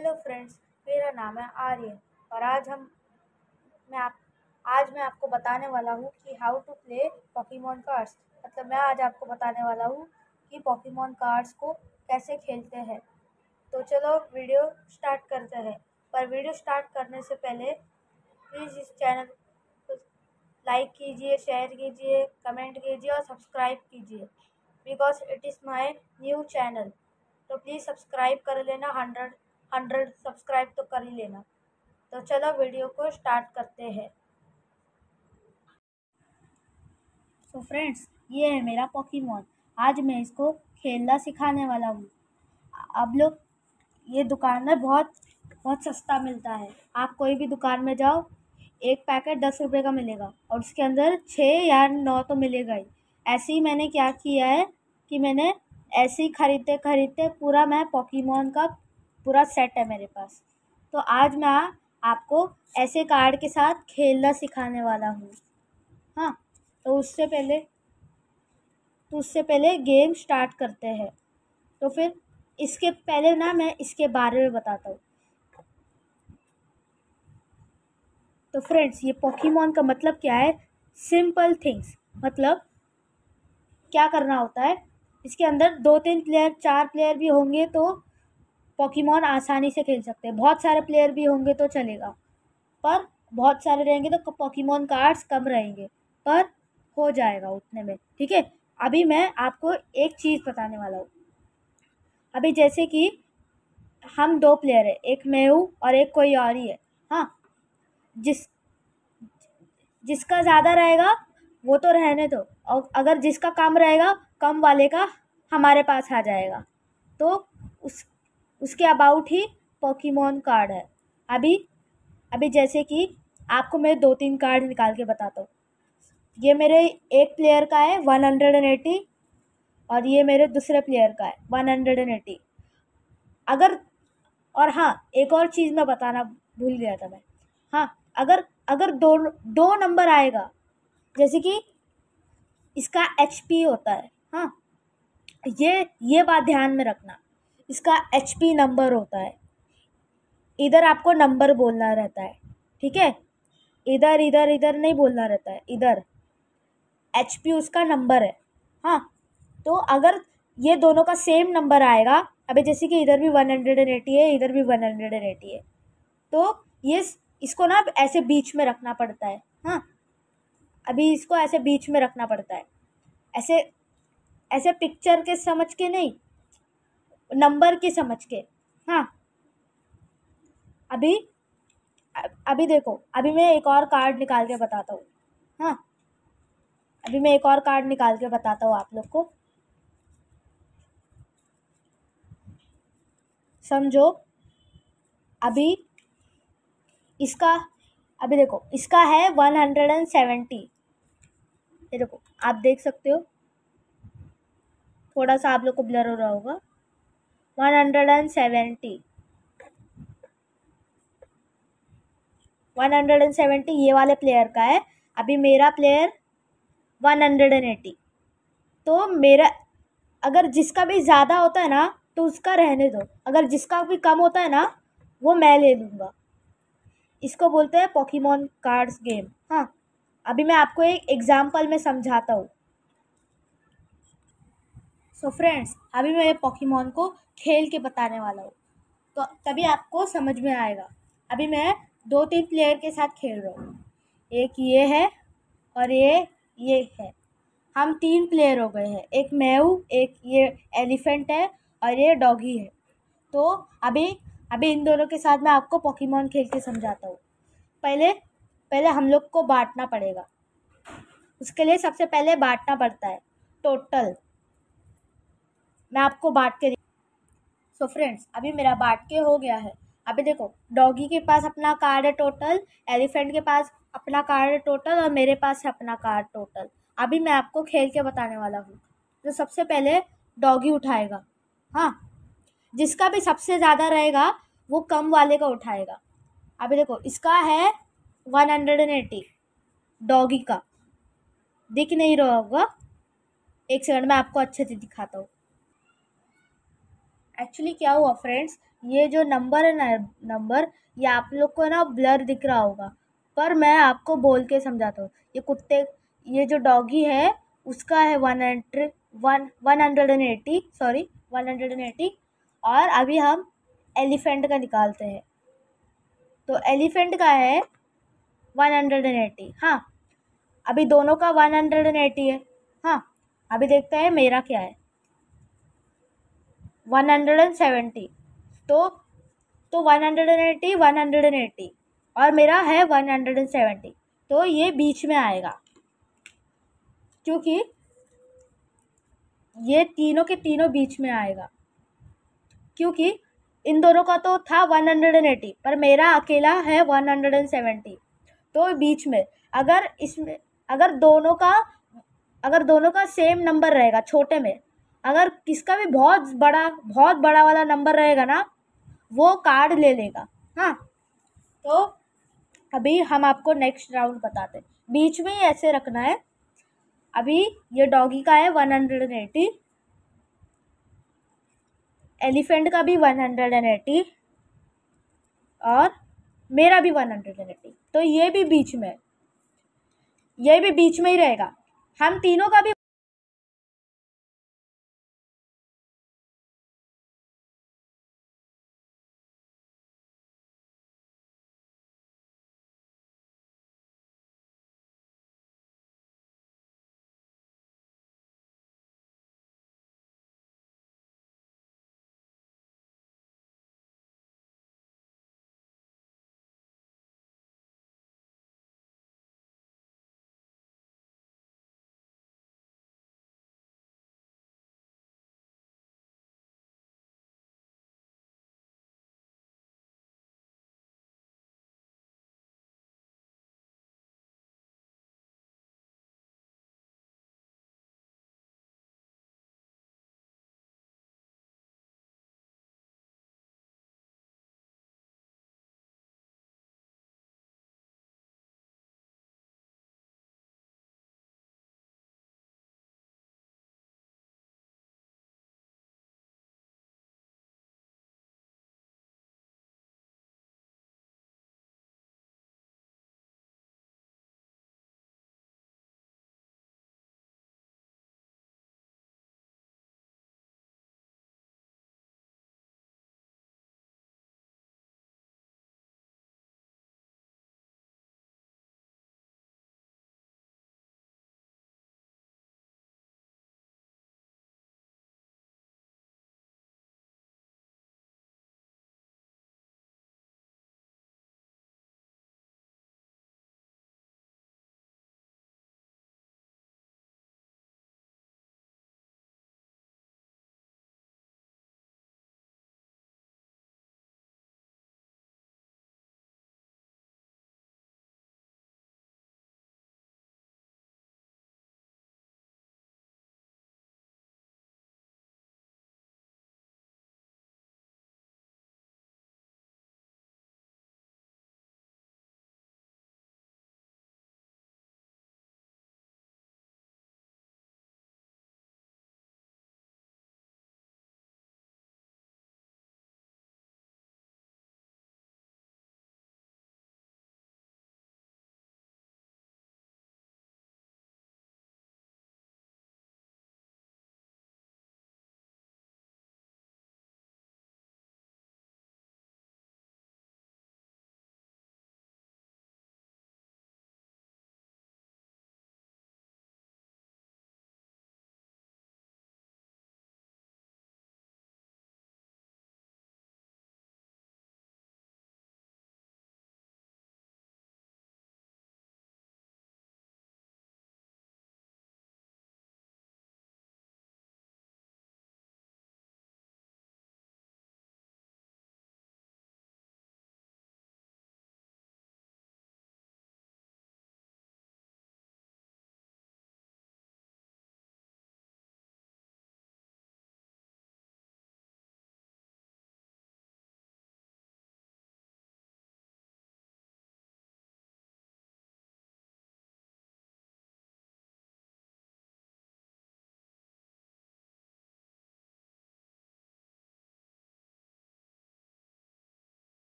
Hello friends, मेरा नाम है आर्यन और आज हम, मैं आप, आज मैं आपको बताने वाला हूँ कि how to play Pokemon cards मतलब मैं आज आपको बताने वाला हूँ कि पॉकीमोन कार्ड्स को कैसे खेलते हैं। तो चलो वीडियो स्टार्ट करते हैं। पर वीडियो स्टार्ट करने से पहले प्लीज़ इस चैनल को लाइक कीजिए शेयर कीजिए कमेंट कीजिए और सब्सक्राइब कीजिए। Because it is my new channel तो प्लीज़ सब्सक्राइब कर लेना हंड्रेड हंड्रेड सब्सक्राइब तो कर ही लेना। तो चलो वीडियो को स्टार्ट करते हैं। तो फ्रेंड्स ये है मेरा पॉकीमोन आज मैं इसको खेलना सिखाने वाला हूँ। अब लोग, ये दुकान में बहुत बहुत सस्ता मिलता है। आप कोई भी दुकान में जाओ, एक पैकेट दस रुपये का मिलेगा और उसके अंदर छः या नौ तो मिलेगा ही। ऐसे ही मैंने क्या किया है कि मैंने ऐसे ही ख़रीदते ख़रीदते पूरा मैं पॉकीमोन का पूरा सेट है मेरे पास। तो आज मैं आपको ऐसे कार्ड के साथ खेलना सिखाने वाला हूँ। हाँ तो उससे पहले तो उससे पहले गेम स्टार्ट करते हैं। तो फिर इसके, पहले ना मैं इसके बारे में बताता हूँ। तो फ्रेंड्स ये पॉकीमोन का मतलब क्या है? सिंपल थिंग्स मतलब क्या करना होता है? इसके अंदर दो तीन प्लेयर चार प्लेयर भी होंगे तो पॉकीमोन आसानी से खेल सकते हैं। बहुत सारे प्लेयर भी होंगे तो चलेगा। पर बहुत सारे रहेंगे तो पॉकीमॉन कार्ड्स कम रहेंगे। पर हो जाएगा उतने में। ठीक है? अभी मैं आपको एक चीज़ बताने वाला हूँ। अभी जैसे कि हम दो प्लेयर है। एक मैं हूँ और एक कोई और ही है। हाँ? जिस, जिसका ज़्यादा रहेगा, वो तो रहने दो। और अगर जिसका कम रहेगा, कम वाले का हमारे पास आ जाएगा। तो उस उसके अबाउट ही पॉकीमोन कार्ड है। अभी अभी जैसे कि आपको मैं दो तीन कार्ड निकाल के बताता हूँ। ये मेरे एक प्लेयर का है वन हंड्रेड एंड एटी और ये मेरे दूसरे प्लेयर का है वन हंड्रेड एंड एटी अगर, और हाँ एक और चीज़ मैं बताना भूल गया था मैं। हाँ अगर अगर दो दो नंबर आएगा, जैसे कि इसका एच पी होता है हाँ ये ये बात ध्यान में रखना। इसका एच पी नंबर होता है। इधर आपको नंबर बोलना रहता है, ठीक है? इधर इधर इधर नहीं बोलना रहता है, इधर। एच पी उसका नंबर है हाँ? तो अगर ये दोनों का सेम नंबर आएगा, अभी जैसे कि इधर भी वन हंड्रेड एंड एटी है, इधर भी वन हंड्रेड एंड एटी है। तो ये इसको ना ऐसे बीच में रखना पड़ता है हाँ? अभी इसको ऐसे बीच में रखना पड़ता है। ऐसे ऐसे पिक्चर के समझ के नहीं नंबर के समझ के। हाँ। अभी अभी देखो, अभी मैं एक और कार्ड निकाल के बताता हूँ। हाँ। अभी मैं एक और कार्ड निकाल के बताता हूँ आप लोग को। समझो? अभी इसका, अभी देखो, इसका है वन हंड्रेड एंड सेवेंटी ये देखो, आप देख सकते हो। थोड़ा सा आप लोग को ब्लर हो रहा होगा। One hundred and seventy one hundred and seventy ये वाले प्लेयर का है। अभी मेरा player one hundred and eighty तो मेरा, अगर जिसका भी ज़्यादा होता है ना तो उसका रहने दो। अगर जिसका भी कम होता है ना, वो मैं ले लूँगा। इसको बोलते हैं पॉकीमोन कार्ड्स गेम हाँ। अभी मैं आपको एक एग्ज़ाम्पल में समझाता हूँ। सो so फ्रेंड्स अभी मैं पॉकीमोन को खेल के बताने वाला हूँ। तो तभी आपको समझ में आएगा। अभी मैं दो तीन प्लेयर के साथ खेल रहा हूँ। एक ये है और ये ये है। हम तीन प्लेयर हो गए हैं। एक मैं हूँ एक ये एलिफेंट है और ये डॉगी है। तो अभी अभी इन दोनों के साथ मैं आपको पॉकीमोन खेल के समझाता हूँ। पहले पहले हम लोग को बांटना पड़ेगा। उसके लिए सबसे पहले बांटना पड़ता है। टोटल मैं आपको बांट के सो फ्रेंड्स अभी मेरा बांट के हो गया है। अभी देखो डॉगी के पास अपना कार्ड है टोटल एलिफेंट के पास अपना कार्ड है टोटल और मेरे पास है अपना कार्ड टोटल अभी मैं आपको खेल के बताने वाला हूँ। तो सबसे पहले डॉगी उठाएगा। हाँ जिसका भी सबसे ज़्यादा रहेगा, वो कम वाले का उठाएगा। अभी देखो, इसका है one hundred and eighty doggy का। दिख नहीं रहा होगा। एक सेकंड में आपको अच्छे से दिखाता हूँ। एक्चुअली क्या हुआ फ्रेंड्स ये जो नंबर है ना नंबर ये आप लोग को ना ब्लर दिख रहा होगा। पर मैं आपको बोल के समझाता हूँ। ये कुत्ते, ये जो डॉगी है, उसका है one hundred one one hundred and eighty sorry one hundred and eighty और अभी हम एलिफेंट का निकालते हैं। तो एलिफेंट का है वन हंड्रेड एंड एटी हाँ अभी दोनों का वन हंड्रेड एंड एटी है। हाँ अभी देखते हैं मेरा क्या है। One hundred and seventy. तो तो one hundred and eighty, one hundred and eighty. और मेरा है वन हंड्रेड एंड सेवेंटी। तो ये बीच में आएगा। क्योंकि ये तीनों के तीनों बीच में आएगा। क्योंकि इन दोनों का तो था वन हंड्रेड एंड एटी, पर मेरा अकेला है वन हंड्रेड एंड सेवेंटी। तो बीच में अगर इसमें, अगर दोनों का, अगर दोनों का सेम नंबर रहेगा, छोटे में अगर किसका भी बहुत बड़ा बहुत बड़ा वाला नंबर रहेगा ना, वो कार्ड ले लेगा हाँ। तो अभी हम आपको नेक्स्ट राउंड बताते हैं। बीच में ही ऐसे रखना है। अभी ये डॉगी का है one hundred and eighty elephant का भी वन हंड्रेड एंड एटी और मेरा भी वन हंड्रेड एंड एटी तो ये भी बीच में ये भी बीच में ही रहेगा। हम तीनों का भी